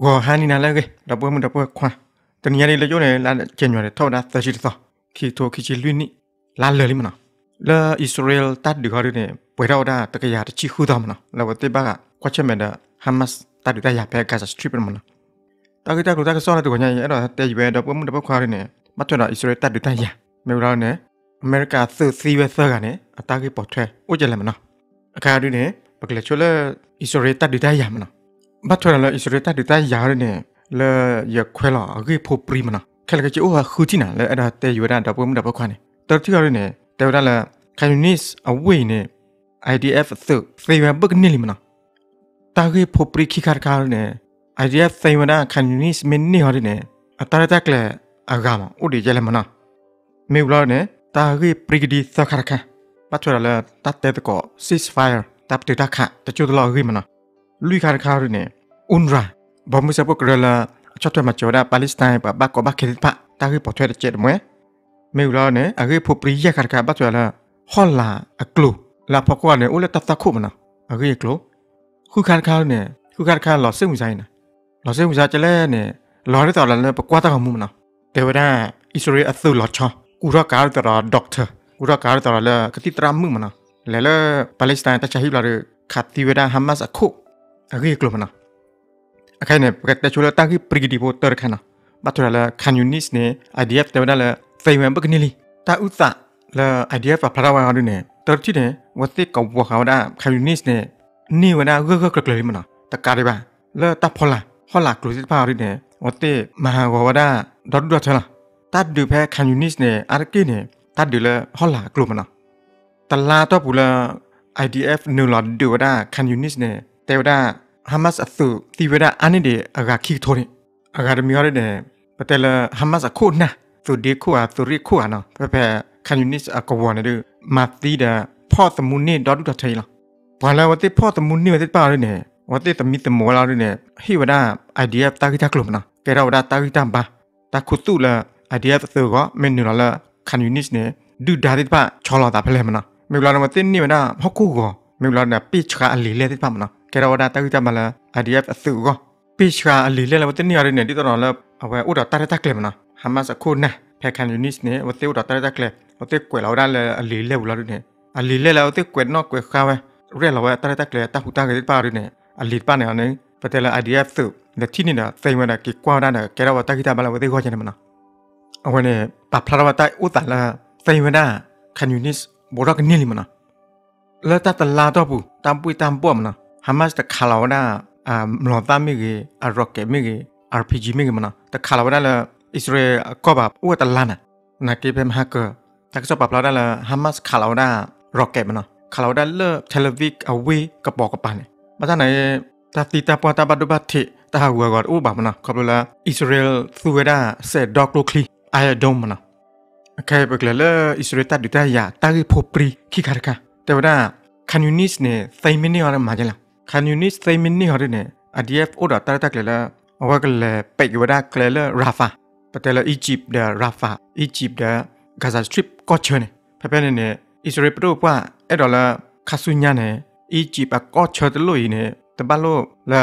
ဝါဟာနီနာလည်းကေတော့ပွဲမတော့ပွဲခွာတနည်းလေးလေကျိုးနေလာကျန်ရွယ်ထောက်တာသရှိတော့ခီတိုခီချီလွိနိလာလေလိမနော်လာဣသရေလတတ်ဒီခါရနေပွဲတော့တာတကရတချီခူတော့မနော်လာဝတိဘာကကွချက်မဲ့တာဟမတ်တတ်ဒီတရဖဲကစားစထရစ်မနော်တာကတကတကဆောရတူညာအဲ့တော့တဲရွယ်တော့ပွဲမတော့ခွာရနေမထွန်းတော့ဣသရေလတတ်ဒီတရမေရောနေအမေရိကသစီဝဲဆာကနေအတားကြီးပေါ်ထွဲဥကြလဲမနော်အခါရင်းနေပကလေချိုလဲဣသရေလတတ်ဒီတရမနော် ဘာထွန်းလဲဣသရေလတတ်ဒီတရရနေလေရခွဲလာအကြီးဖို့ပရီမနော်ခဲလကချီအိုဟာခူတီနာလေအဲ့ဒါတဲယူရတာပွဲမတော့ခွာနေတော်တီရနေတဲဝဒါလာခိုင်နစ်အဝေးနေ IDF သုဖေဝဘကနေလီမနော်တာဂေဖို့ပရီခိခါကာနေ IDF ဖေဝဒါခိုင်နစ်မင်းနေဟောနေအတရတက်လေအဂါမဥဒီကျလဲမနော်မေဝလာနေတာဂေပရီဂဒီသခါခါပတ်ထွရလာတတ်တဲ့ကော ceasefire တပ်တတခါတချို့တော့ဂေမနော် လူခါခါရနေ UNRWA ဘာမစပုကရလာချတ်တမချောဒါပါလက်စတိုင်းပါဘကောဘခေပါတာဂေပေါ်ထွဲတဲ့ချက်မွဲမေဝလာနေအဂေဖို့ပရီရခါခါပတ်ထွရလာဟောလာအကလုလာဖကွာနေဦးလက်တတ်ခုမနော်အဂေကလုခုခါခါနေခုခါခါလောစိတ်ဝင်ဆိုင်နေလောစိတ်ဝင်စားကြလဲနေလောရတော်လည်းပကွာတာမှုမနော်တေဝဒဣစရေအသုလောချောကူရကားတော်ဒေါက်တာကူရကားတော်လည်းကတိတရမှုမနော်လဲလဲပါလက်စတိုင်းတချဟိလာရခတ်တီဝဒဟမတ်အခုအဂေကလုမနော်အခိုင်နေပကတချူလာတာကိပရိဂဒီဘောတော်ခနာဘတ်ရလာခန်ယူနစ်နေ IDF တေဝဒလည်းဖေဝံပကနီလီတာဥသလာ IDF ဖလာဝါရနေတော်ချီနေဝတိကောဘခါဝဒခန်ယူနစ်နေနီဝနာဂဂကကလီမနာတကာရီပါလာတဖလာဟောလာကလူစစ်ပါရနေဝတိမဟာဝဝဒဒေါ်ဒတ်ချလာတတ်ဒူဖဲခန်ယူနစ်နေအာရကိ agak ikut mana. Akhirnya pakai cula tagi pergi di putar kana. Batu la kan Yunis ne IDF tewana la frame member kenili. Tak usah la IDF apa rawa ngadu ne. Terci ne wasti kau buah kau da kan Yunis ne. Ni wana gak gak kelari mana. Tak kari ba. La tak pola. Pola keluar pa hari ne. Wasti mah gua wada dadu dadu lah. Tak du pe kan Yunis ne. Arak ne. Tak du la pola keluar mana. ตลาดตัวปุระ IDF นูหลอดดูว่าคันยูนิสเนี่ย တေဝဒဟမတ်အသုတီဝဒအနိဒေအဂါခိထိုရင်အဂါရမီရတဲ့ပတဲလဟမတ်အခုနာသူဒီခုအသူရိခုအနော်ဖဖခန်ယူနစ်အကဝနဒူမတ်တီဒါဖော့သမုန်နေဒေါ်ဒူတထေးလာဘာလာဝတိဖော့သမုန်နေဝတိပါရနေဝတိတမီတမောလာရနေဟိဝဒ IDF တာဂီတာကလုံနာကဲရဝဒတာဂီတာဘာတာခုတုလာ IDF သုကမင်းနူလာခန်ယူနစ်နေဒူဒါတိပါချောလာတာဖလဲမနာမေလာနမတင်နေမနာဟခုကောမေလာနပိချခအလီလေတိပါမနာ ကဲရဝဒတာဂီတာမလာ IDF သုကပိချခအလီလေလဝတင်နေရနေတိတော်လာအဝဲဥဒတာရတာကလေမနာဟမတ်အခုနာဖဲခန်ယူနစ်နေဝတိဥဒတာရတာကလေဝတိကွယ်လာဝဒလေအလီလေဝလာနေအလီလေလာဝတိကွယ်နော်ကွယ်ခါဝဲရဲလာဝဲတာရတာကလေတာဟူတာကတိပါရနေအလီပါနေအောင်ပတဲလာ IDF သုလက်တီနေတာသိမနာကေကွာဒါနာကဲရဝတာဂီတာမလာဝတိခေါ်ချင်မနာအဝနေပပလာဝတိုင်ဥတလာသိမနာခန်ယူနစ်ဘောရကနီလီမနာလာတတလာတော့ဘူးတမ်ပွေတမ်ပွမနာ Hamas ta khalawana a mlota mi gi a rocket mi gi RPG mi gi mana ta khalawana la Israel ko ba u ta lana na ki pem ha ko ta so pa la la Hamas khalawana rocket mana khalawana le Tel Aviv away ka po ka pa ne ma ta nai ta ti ta po ta ba du ba thi ta ha wa god u ba mana ko la Israel su we da se dog lo kli ai dom mana ใครไปกล่าวอิสราเอลตัดดิตายาตาริพปรีขี้ขาดค่ะแต่ว่าคันยูนิสเนี่ยไซมินเนี่ยอะไรมาจังล่ะ ခါလာဝဒါလတယ်လီဗစ်အဝေးကပေါ်ကပန်မတနိုင်တတိတပွားတဘဒဘတ်တီတဟာဝါကောဥဘာမနာခပလာဣသရေသူဝဒါဆက်ဒေါကလိုကလီအိုင်ဒုံမနာအခဲပကလလဣသရေတဒူတယာတာဂီဖိုပရီခိခါရကာတေဝဒါခန်ယူနစ်နေသိမင်းနေရမှာကြလားခန်ယူနစ်သိမင်းနေရနေ ADF ဩဒါတာတကလလာဝကလပေကဝဒါကလလရာဖာပတလအီဂျစ်ဒရာဖာအီဂျစ်ဒဂါဇာစထရစ်ကောချနေဖဖနေနေဣသရေပရိုပွားအဲ့တော်လာခါဆုညာနေအီဂျစ်ပကောချတလို့နေတဘလို့လာ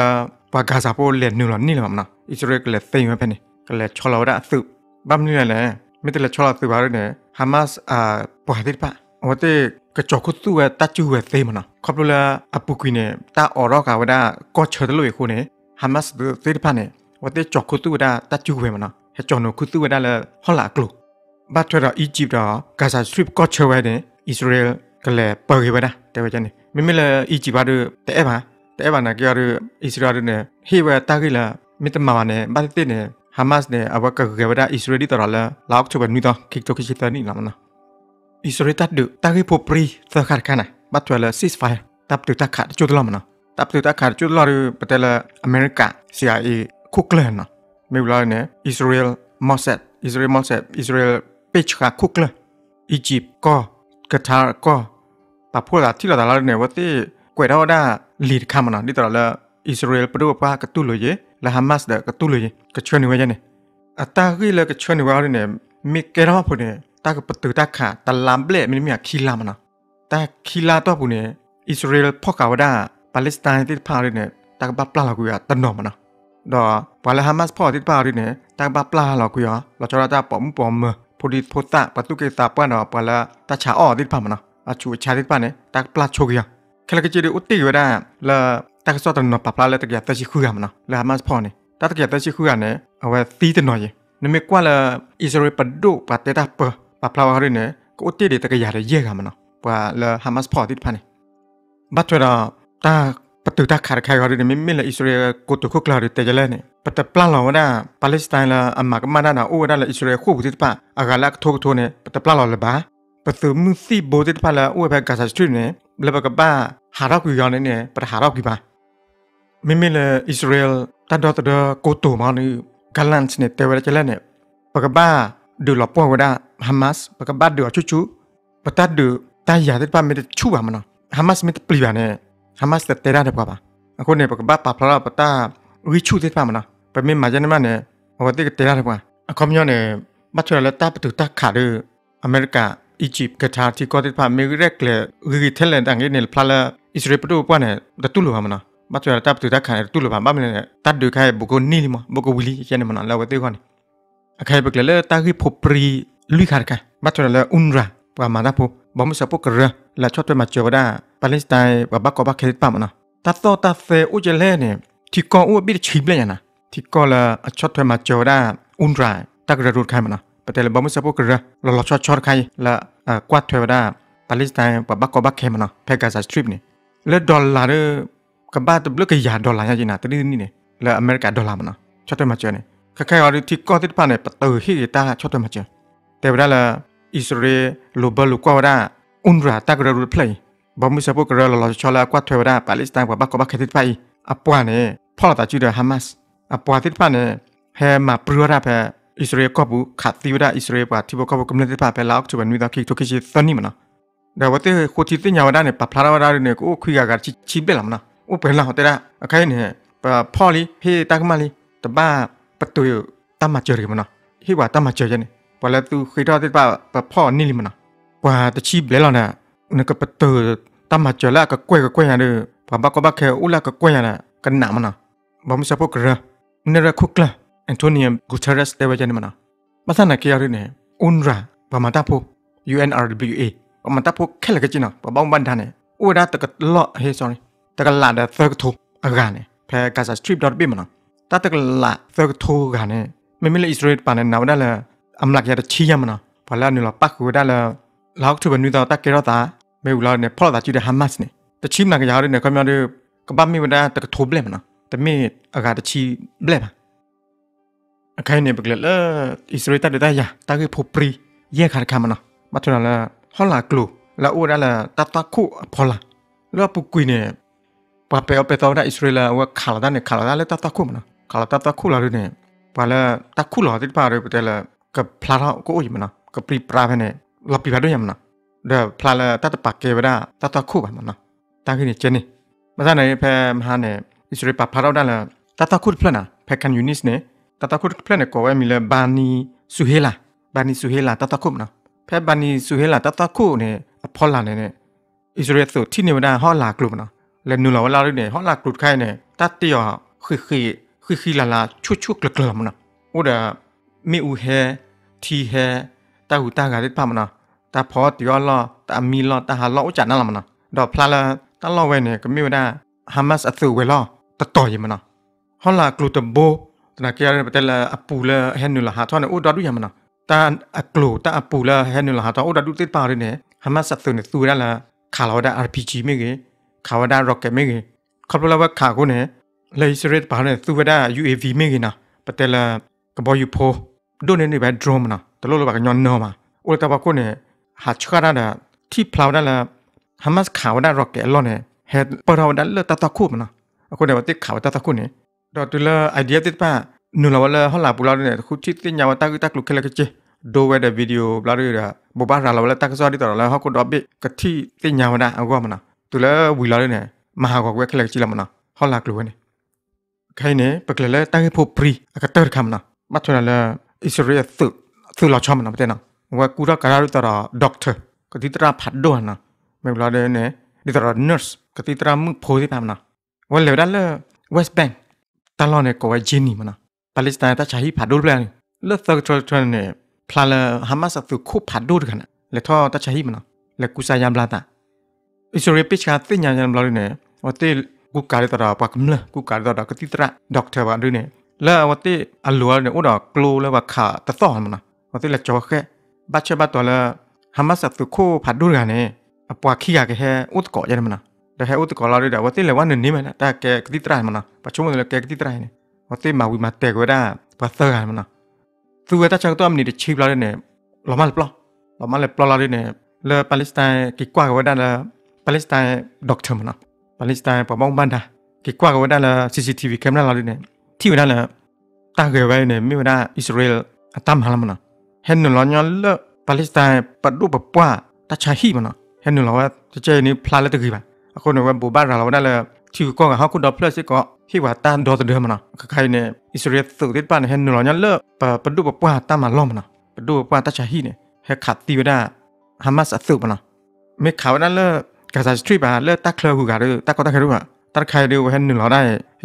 ဘာဂါဇာပိုလေနူလနီလမနာဣသရေကလေသိမဖနေကလေချောလာဒါသုဘမ်နီလေမိတလေချောလာသုဘာရနေဟာမတ်အာပွားဒီပါဝ တေကချောကုတုဝတချူဝသေမနာခပလအပုကွိနေတာအော်ရောကဝဒါကောချတလို့ခုနေဟာမတ်သေဖာနေဝတေချောကုတုဝဒါတချူဝေမနာဟဲချောနကုတုဝဒါလဟောလာကလုဘတ်ထရာအီဂျစ်တာဂါဇာစထရစ်ကောချဝဲနေဣသရေလကလေပဂေဝဒါတေဝချနေမိမိလေအီဂျစ်ဘာဒတဲ့ဘာတဲ့ဘာနာကြရဣသရေလနေဟေဝတာဂီလာမိတမမနေဘာတိနေဟာမတ်နေအဝက ကေဝဒါဣသရေလတော်လာလောက်ချဘနူတာခိကတိုခိချတနီလာမနာဣသရေတတ်ဒတာဂီပိုပရီသခါခနာဘတ်ထွဲလာစစ်ဖိုင်တပ်တူတခါကျူဒလာမနာတပ်တူတခါကျူဒလာရပတဲလာအမေရိက CIA ခုကလန်မေဝလာနေဣသရေလမော့ဆက်ဣသရေလမော့ဆ က်ဣသရေလပေချခါခုကလအီဂျစ်ကောကတာကောပပူလာတီလာဒါလာနေဝတိကွေတော့ဒါလီဒခမနာဒီတော်လာဣသရေလပဒုပကတူလို့ရလာဟမတ်ဒကတူလို့ရကချွနေဝကြနေအတာဂီလကချွနေဝရနေမိကေရောဖုန်တာကပတူတာခါတလမ်ဘလေမင်းမြခီလာမနာတာခီလာတော့ဘူးနေဣသရေလဖော့ကဝဒါပါလက်စတိုင်းတိဖာရနေတာကဘပလာကူရတနော်မနာတော့ဘာလဲဟာမတ်ဖော်တိပါရီနေတဘပလာလောက်ကွာလောချရတာပ ோம் ပ ோம் ပူဒီဖိုတာပတုကေတာပနော်ပလာတချာအော်တိပါမနော်အချူချာတိပါနေတပလာချိုကရခလကကြီးဥတီဝဒါလာတကစောတနပပလာလက်တကတရှိခူရမနော်လာမတ်ဖော်နေတတကတရှိခူရနေအဝဲသီးတနော်ယေနမေကွာလာဣစရေပဒိုပတေတာပ ပပလာဝရီနေကိုဥတီတကရရရဲကမနော်ပွာလာဟာမတ်ဖော်တိပါနေဘတ်ထရာတာပတူတာခါခိုင်ရရမမလဣစရေကိုတခုကလာရတဲ့ကြလဲနေပတပလန်လောဝဒပါလက်စတိုင်းလာအမကမနာနာအိုဒါလဣစရေခုဘူးတိပါအဂါလက်ထိုးထိုးနေပတပလန်လောလဘာပသူမူစီဘိုတိပါလာအိုဘဂါဆာစထရီနေဘလဘကဘာဟာရောက်ယူရနေနေပတဟာရောက်ပြီပါမမလဣစရေတတ်တော့တကိုတိုမနီဂလန်စ်နေတေဝရကြလဲနေပကဘာဒူလပွားဝဒ ဟမတ်ပကဘာဒူအချူချူပတတ်ဒူတာယာတိပါမေချူပါမနော်ဟမတ်မစ်ပလီပါနေဟမတ်တဲ့တဲရတဲ့ကွာပါအခုနေပကဘာပါဖလာပတာရီချူတဲ့ပါမနော်ပမေမာဂျန်မနဲ့ဟိုတိကတဲရတဲ့ကွာအခုမျိုးနေမတ်ချရလက်တာပတူတာခါရအမေရိကအီဂျစ်ကတာတီကောတဲ့ပါမေရက်လေရီထဲလန်တန်ငေနေဖလာအစ္စရေးပတူပွားနေတတူလိုပါမနော်မတ်ချရတာပတူတာခါရတူလိုပါမမနေတတ်ဒုခိုင်ဘကိုနီလီမဘကိုဝီလီကျနေမနော်လာဝတဲ့ခွာနေအခိုင်ပကလေတာဂီဖိုပရီ လူခါကမတ်ချရလေအွန်ရာပါမာနာဖိုဘမစပုကရလာချတ်မချောဒါပါလက်စတိုင်းဘဘကဘခေပမနာတတ်တော့တဖေဥကြလဲနေတီကောဥပိချိပလျနာတီကောလာအချတ်မချောဒါအွန်ရာတကရရုခိုင်မနာပတယ်ဘမစပုကရလလချတ်ချောခိုင်လာကွတ်ထွေဒါပါလက်စတိုင်းဘဘကဘခေမနာဖေဂါဆာစထရစ်နေလေဒေါ်လာကဘာတဘလကရဒေါ်လာရကျနာတတိနီနေလေအမေရိကဒေါ်လာမနာချတ်မချောနေခခဲရတီကောတိပနေပတူဟီတာချတ်မ ချေတေဗဒါလာ Israel global lu kwa da unra ta gra ru play ba mu sa po gra la chola kwa thwe da Palestine ba ba ko ba khetit pai apwa ne phola ta chu da Hamas apwa tit pa ne he ma pru ra phe Israel ko bu khat ti da Israel ba ti bo ko ko community pa phe la ok chu ba nu da ki to ki chi thani mana da wa te ko ti tin nya wa da ne pa phla ra wa da ne ko khwi ga ga chi chi be la mana o pe la ho te da akai ne pa pholi he ta ka ma li ta ba pa tu ta ma che ri mana hi wa ta ma che ne ပလတူခိတော်တဲ့ပါပဖောနိလီမနာပွာတချိဘလဲလောနာနကပတတမချလာကကွဲကကွဲရတဲ့ပဘကဘခဲဥလာကကွဲရတဲ့ကနာမနာဘာမစပုကရနရခုကလာအန်တိုနီယမ်ဂူတာရက်စ်တေဝဂျန်မနာမသနာကရရနေအွန်ရာဘာမတာဖို UNRWA ဘာမတာဖိုခဲလကချင်နာပဘောင်ဘန်ထာနေဥဒါတကလော့ဟေး sorry တကလာတဲ့သကထိုအဂါနေဖဲကာဆာ strip.b မနာတတကလာသကထိုဂါနေမမီလအစ္စရေးပါနေနောက်ဒါလာ အမလကရချီယမနာဘာလာနူလာပတ်ကူဒါလာလောက်ထဘနူတာတကေရတာမေဦးလာနေဖော်တာကြည့်တဲ့ဟမတ်နေတချီမနာကရရနေကမြရကပမီဝဒါတကထိုးဘလက်မနာတမေအကတချီဘလက်ပါအခိုင်နေပကလလာဣစရေးတတဲ့ရတာကေဖိုပရီရဲခါခါမနာမထနာလာဟောလာကလူလာအိုဒါလာတတခုဖောလာလောပုကွီနေပပေအပေတော်ဒါဣစရေးလာဝခါလာဒနေခါလာလေတတခုမနာခါလာတတခုလာရနေပါလာတခုလာတိပါရပတဲလာ ကပလာတော့ကိုအိမနာကပရိပရာဖနေလပိဘာတို့ယမနာဒါဖလာလာတတ်ပကေဝဒတတ်ခုပါမနာတာခိနေချနေမစားနိုင်ဖဲမဟာနေဣစရေပဖာတော့ဒါလာတတ်ခုဖလနာဖဲကန်ယူနစ်နေတတ်ခုဖလနေကိုဝဲမီလဘာနီဆူဟေလာဘာနီဆူဟေလာတတ်ခုမနာဖဲဘာနီဆူဟေလာတတ်ခုနေအဖောလာနေနေဣစရေသုတိနေဝဒဟောလာကလုမနာလဲနူလာဝလာရနေဟောလာကလုခိုင်းနေတတ်တရခိခိခိခိလာလာချွတ်ချွတ်ကလကလမနာဟိုဒါ မေဦးဟဲทีเฮตาหูตากาดิปามนะตาพอติยอลอตามีลอตาหาลออุจานะละมนะดอกพลาละตาลอเวเนี่ยก็มีว่าฮามาสอัตุเวลอตะต่อยมันนะฮอลากลูตโบตนาเกียร์เตละอปูละเฮนุละหาทอนอุดอดุยามนะตาอกลูตาอปูละเฮนุละหาทออุดอดุติปาริเนี่ยฮามาสอัตุเนี่ยตูได้ละခါလာဒ RPG မိကေခါဝဒ rocket မိကေခပ်လာဝခါကိုနေလေစရစ်ဘာနေသူဝဒ UAV မိကေနာပတဲလာကဘောယူဖို ဒိုနေနေပဲ drone နာတလို့လို့ပါကညောနော်မှာအိုတဘကိုနေဟာချခရတာတီဖလောက်ဒါလာဟမတ်ခါဝဒါ rocket လောနေဟက်ပရောဒါလတတခုမနာအခုနေဝတိခါဝတတခုနေတော့တူလာ idea တစ်ပါနူလာဝလာဟလာပူလာနေခုချစ်တင်ညာဝတကတကလုခလကချေဒိုဝဲတဲ့ဗီဒီယိုဘလာရတာဘဘာရာလာဝလာတကစောဒီတော်လာဟခုတော့ဘိကတိတင်ညာဝဒါအကွာမနာတူလာဝီလာနေမဟာကွက်ခလကချီလာမနာဟလာကလုနေခိုင်နေပကလလဲတန်ဖို့ပရီအကတော်ခမနာမထနာလာ Israel thu thu la chom na tena wa kura kararu tara doctor ka ti tara phat do na me bla de ne di tara nurse ka ti tara mu pho ti pam na wa le da le west bank တလောနဲ့ကိုဝဲဂျင်းနီမနာပါလက်စတိုင်းတချာဟီဖာဒိုပလန်လက်သကထထနဲ့ဖလာလဟာမတ်စ်သူခုဖာဒိုခနာလက်ထောတချာဟီမနာလက်ကူစာယမ်ဘ လာတာအစ္စရေးပိချာတင်ညာညာဘလာနေဝတ်တေကူကာရတရာပကမလကူကာရတရာကတိတရာဒေါက်တာဘာဒင်းနေလာဝတ်တေအလောနဲ့ဥဒါကလိုလဲဝခါတသောမနာဝတ်တေလက်ချောခဲဘတ်ချဘတ်တော်လာဟာမတ်စ်သူခုဖာဒိုခနာအပွားခိရကဟဲဥတ်ကောရမနာဒါဟဲဥတ်ကောလာရတဲ့ဝတ်တေလေဝနနေမနာတာကဲကတိတရာမနာပချုံလေကဲကတိတရာနေဝတ်တေမာဝီမာတဲကွဒါဘာသရမနာသူဝတ်တချောက်တော့အမနီချိပလာတဲ့နေလောမလပလောလောမလပလာတဲ့နေလေပါလက်စတိုင်းကိကွာကဝဒါလာပါလက်စတိုင်းဒေါက်တာမနာပါလက်စတိုင်းပမောင်ဘန်ဒါကိကွာကဝဒါလာ CCTV ကင်မရာလာတဲ့နေ တီဝဒါလာတာဂေဝဲနေမိဝဒါအစ္စရေးအတမ်ဟာလမနာဟန်နလောညလပါလက်စတိုင်းပဒုပပွားတချာဟီမနာဟန်နလောဝတချေနေဖလာလက်တကြီးပါအခုနေဝဘူဘာရာလာဝဒါလာတီကောကဟာကုဒပလစ်ကောဟိဝတန်ဒေါ်တဲ့မနာခခိုင်နေအစ္စရေးသုတ်တဲ့ပန်ဟန်နလောညလပပဒုပပွားတမ်မလောမနာပဒုပပွားတချာဟီနေဟက်ခတ်တီဝဒါဟာမတ်အသုပနာမေခါဝနလဂါဇာစထရီပါလေတက်ခလဟုကရတက်ကောတက်ခရူပါတက်ခိုင်ရဝဟန်နလောဒါ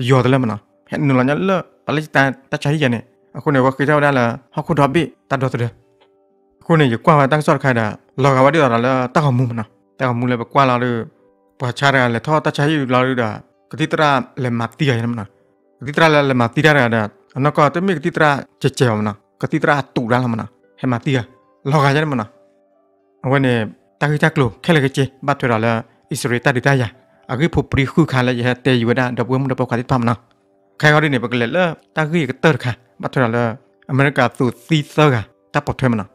ယောဒလမနာဟ န်နလောညလပလက်စတန်တချာဟီယနေအခုနေဝခေကြောဒါလာဟခုဒဘီတတ်တော့တဲ့ခုနေကွာဝတန်းစော့ခိုင်တာလောကဝဒီတော်လာတက်ခမှုမနာတက်ခမှုလေကွာလာလို့ပွာချရလေထောတချာဟီလာလို့ဒါကတိတရာလေမတီရမနာကတိတရာလေမတီရရတာအနကတမိကတိတရာချေချေမနာကတိတရာတူရလာမနာဟဲမတီရလောကရမနာအဝနေတာခိတကလိုခဲလေကချေဘတ်ထရလာအစ္စရေးတတတယာအဂိဖို့ပရိခုခါလေရတဲ့ယူဒဒဘဝမှုဒပခါတိပမနာ ခဲရနေပကလေလတာခိကတရခဘတ်ထရလာအမေရိကသူစီသကတပထွေမနာ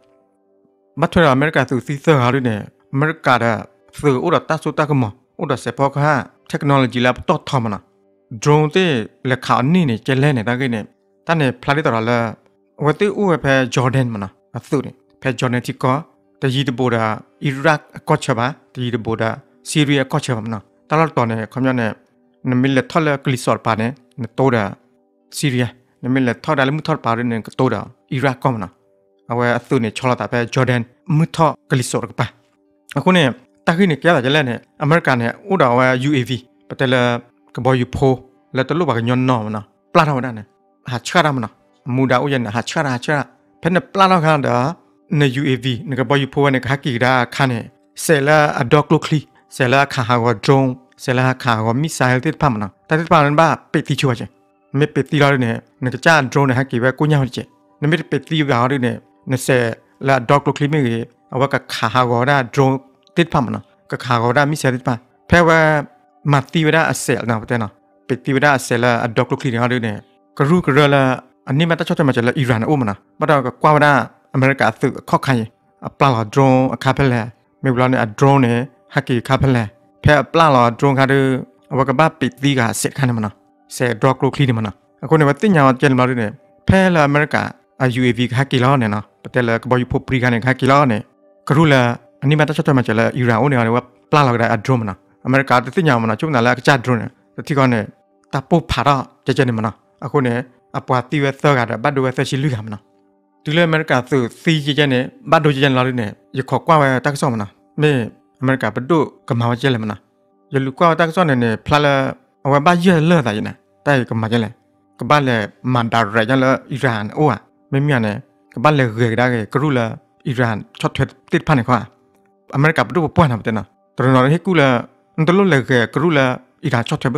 ဘတ်ထရအမေရိကသူစီသဟာရနေအမေရိကဒါသူဥရတဆုတကမဥရစေပေါခါ technology လာတော့ထမနာ drone တဲ့လက်ခါနေနေကျလဲနေတာကိနေတန်နေဖလာရတော်လာဝတိဥဝဖဲ Jordan မနာအသုနေဖဲ Jordan တိကောတကြီးတပိုတာ Iraq အကော့ချပါတကြီးတပိုတာ Syria အကော့ချပါမနာတလာတော်နေခမရနေနမီလက်ထလကလီစောပါနေ နတိုတာ Syria နမီလက်ထော်ဒါလမှုထော်ပါရနေကတိုတာ Iraq ကောမနာအဝဲအသုနေချောလာတာဖဲ Jordan မှုထော်ကလီစောကပါအခုနေတခိနေကြရကြလဲနေအမေရိကန်နဲ့ဥတော်ဝဲ UAV ပတလကဘောယူဖိုလက်တလို့ပါကညွန်နော်မနော်ပလာတော့နဲ့ဟာချရမနော်မူဒါဥယနဲ့ဟာချရချရဖက်နဲ့ပလာတော့ခါတာနေ UAV နကဘောယူဖိုနဲ့ခါကီဒါခါနဲ့ဆယ်လာအဒေါကလုခလီဆယ်လာခါဟာဝဒရုန်း ဆယ်လာခါဝမီဆိုင်တစ်ဖမနော်တတိပါရန်ဘာပေတီချွာချေမေပေတီလာနဲ့နကချာဒရုန်းနဲ့ဟာကီပဲကိုညာချေနမေပေတီဂါရနဲ့နဆယ်လာဒေါကလုခလီမေအဝကခါဟာဝဒါဒရုန်းတစ်ဖမနော်ကခါဝဒါမီဆိုင်တစ်ဖဖဲဝမတီဝဒအဆယ်နာပတဲ့နော်ပတီဝဒအဆယ်လာအဒေါကလုခလီဟာရနဲ့ကရုကရလာအနိမတချတ်တမချလာအီရန်အိုမနာဘတော့ကွာဝဒအမေရိကသုခောက်ခိုင်းအပလာဒရုန်းအခါဖလဲမေဘလာနဲ့အဒရုန်းနဲ့ဟက်ကီခါဖလဲ ဖဲပလာလာဒရုန်းခါဒအဝကဘပတီကဆက်ခါနေမနာဆယ်ဒေါကလုခလီနေမနာအခုနေမတင်ညာကျန်လာနေဖဲလာအမေရိကအ UAV ခါကီလာနေနော်ပတဲလာကဘောယူဖိုပရီကနေခါကီလာနေကရုလာအနိမတချတ်တမချလာအီရန်အိုနေရဝပလာလာကအဒရုန်းမနာအမေရိကတတိညာမနာကျုံနာလာကကြဒရုန်းတတိကနေတပုတ်ဖာတော့ကြကြနေမနာအခုနေအပွားတီဝဲသောကတာဘတ်ဒိုဝဲဆက်ရှိလူကမနာဒီလေအမေရိကသူစီကြကြနေဘတ်ဒိုကြကြလာလို့နေရခေါ်ကွာဝဲတက်ဆောမနာမေ အမေရိကဘတ်ဒိုကမာဝကြလဲမနာရလူကွာတက်ဆောနေနေဖလာလာအဝဘရဲလဲတာယနေတိုက်ကမာကြလဲကဘာလေမန်ဒါရကြလဲအီရန်အိုဝမေမြနေကဘာလေရေဒါကကရူလာအီရန်ချတ်ထွတ်တစ်ဖာနေခွာအမေရိကဘတ်ဒိုပွားနာမတဲ့နာတရနော်ဟေကူလာန်တလို့လေကကရူလာအီရန်ချတ်ထွတ်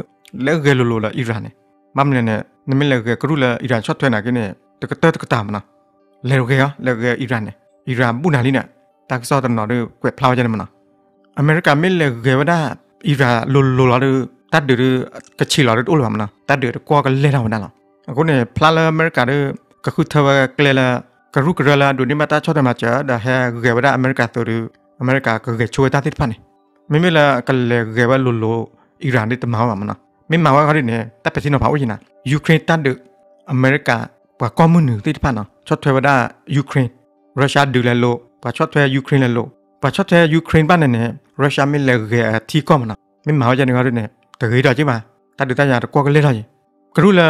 လေဂေလိုလိုလာအီရန်နေမမလည်းနဲ့နမလည်းကကရူလာအီရန်ချတ်ထွဲနာကင်းနဲ့တကတတကတာမနာလေရိုကေရလေဂေအီရန်နေအီရန်ပူနာလီနာတက်ဆော့တနော်တို့ကွက်ဖလာကြတယ်မနာ အမေရိကမစ်လေဂေဝဒါအီရန်လိုလိုလာတို့တတ်တယ်ကချီလာတို့လို့မနာတတ်တယ်ကွာကလဲတော့မနာလားအခုနေဖလာလာအမေရိကတို့ကခုထဝကလေလာကရုကရလာဒုနိမတာချောတယ်မှာချာဒါဟဲဂေဝဒါအမေရိကတို့အမေရိကကဂေချိုတာတစ်ဖာနေမိမိလာကလေဂေဝလိုလိုအီရန်တွေတမောင်းပါမနာမင်းမာဝါခရီနဲ့တပ်ပစီနော်ဘာဝိနာယူကရိန်းတတ်တဲ့အမေရိကဘာကွန်မြူနတီတဖာနော်ချော့ထွဲဝဒယူကရိန်းရုရှားဒူလဲလို့ဘာချော့ထွဲယူကရိန်းလဲလို့ဘာချော့ထွဲယူကရိန်းပါနဲ့ ရုရှားမင်းလဲကတီကောမနော်မင်းမာဝါကြနေခရီနဲ့တကယ်တော့ကြည့်ပါတတ်တဲ့ရတော့ကွာကလေးထားရင်ကရူလာ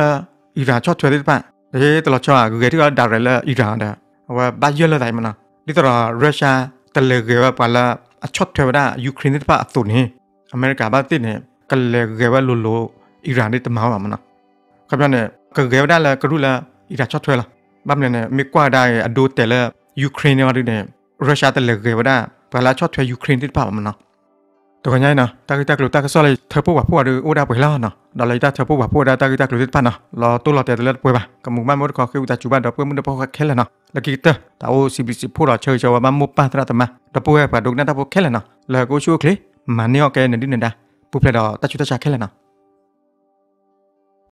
အီရန်ချော့ထွဲတဲ့ပါအေးတော်ချော့ကဂေတီကဒါရလဲအီရန်တဲ့ဟိုဘာရလဲတိုင်းမနော်ဒီတော့ရုရှားတလေကေပါလာအချော့ထွဲဝဒယူကရိန်းတဲ့ပါအသွနေအမေရိကဘာတိနေကလေကေဝလူလိုအီရန်နဲ့တမောင်းပါမနော်ခပ်ပြနဲ့ကကဲဒါလာကရူလာဣရာချတ်ထွဲလာဘာမလဲနဲ့မေကွာဒါအဒိုတဲလာယူကရိန်းရောဒီနေရုရှားတဲလေကဲဒါ ဘာလာချတ်ထွဲယူကရိန်းတိပါမနော်တကညာနာတာကိတကလိုတာကဆောလေထပ်ဖို့ပါဖို့ရအိုဒါပွဲလာနော်ဒါလိုက်တာထပ်ဖို့ပါဖို့ဒါတာကိတကလိုတိပါနော်လာတိုလာတဲလက်ပွဲပါကမှုမမောကခေဥတာချူဘာတော့ပွဲမှုတော့ခဲလနော်လကိတတာအို CBC ဖို့တော့ချေချေဝမမပတ်တရတမတော့ပွဲပါဒုကနတာဖို့ခဲလနော်လာကိုချိုကလေမနီယောကဲနေဒီနေတာပူဖလက်တော့တချူတချခဲလနော်